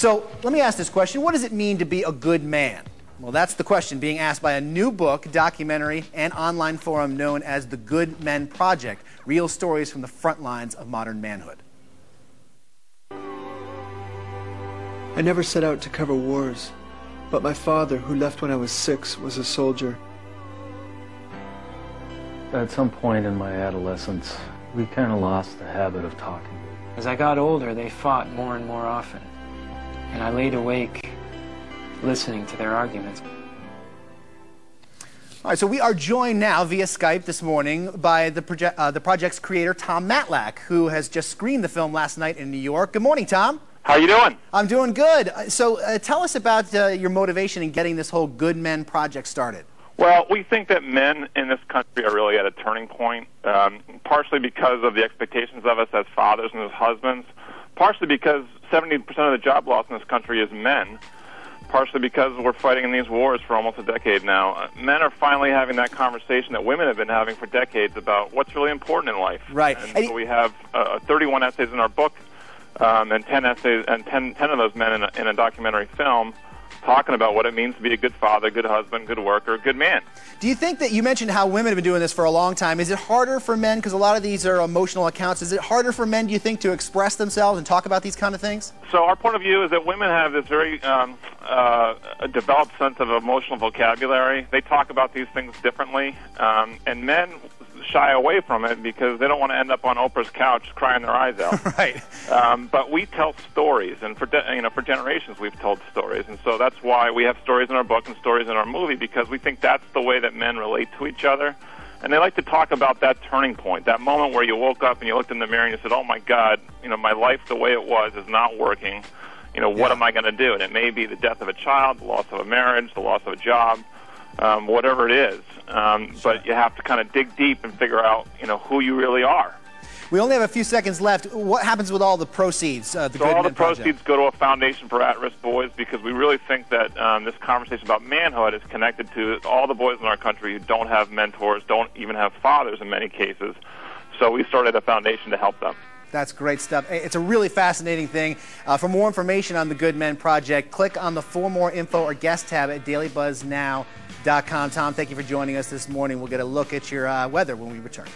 So let me ask this question What does it mean to be a good man? Well, that's the question being asked by a new book, documentary, and online forum known as the Good Men Project Real Stories from the Front Lines of Modern Manhood. I never set out to cover wars, but my father, who left when I was six, was a soldier. At some point in my adolescence, we kind of lost the habit of talking. As I got older, they fought more and more often, and I laid awake listening to their arguments. All right, so we are joined now via Skype this morning by the, proje- uh, the project's creator, Tom Matlack, who has just screened the film last night in New York. Good morning, Tom. How are you doing? I'm doing good. Uh, So uh, tell us about uh, your motivation in getting this whole Good Men project started. Well, we think that men in this country are really at a turning point, um, partially because of the expectations of us as fathers and as husbands, partially because 70% of the job loss in this country is men, partially because we're fighting in these wars for almost a decade now. Uh, men are finally having that conversation that women have been having for decades about what's really important in life. Right. And, so we have uh, 31 essays in our book, um, and 10 essays, and 10, 10 of those men in a, in a documentary film talking about what it means to be a good father, good husband, good worker, good man. Do you think that you mentioned how women have been doing this for a long time? Is it harder for men, because a lot of these are emotional accounts, is it harder for men, do you think, to express themselves and talk about these kind of things? So our point of view is that women have this very um, uh, a developed sense of emotional vocabulary. They talk about these things differently, um, and men shy away from it because they don't want to end up on Oprah's couch crying their eyes out. right. Um, but we tell stories, and for de- you know for generations we've told stories, and so that's why we have stories in our book and stories in our movie because we think that's the way that men relate to each other. And they like to talk about that turning point, that moment where you woke up and you looked in the mirror and you said, "Oh my God, you know, my life the way it was is not working. You know, what Yeah. am I going to do?" And it may be the death of a child, the loss of a marriage, the loss of a job, um, whatever it is. Um, But you have to kind of dig deep and figure out, you know, who you really are. We only have a few seconds left. What happens with all the proceeds? Uh, the So all the proceeds Project? go to a foundation for at-risk boys because we really think that um, this conversation about manhood is connected to all the boys in our country who don't have mentors, don't even have fathers in many cases. So we started a foundation to help them. That's great stuff. It's a really fascinating thing. Uh, for more information on the Good Men Project, click on the For More Info or Guest tab at dailybuzznow.com. Tom, thank you for joining us this morning. We'll get a look at your uh, weather when we return.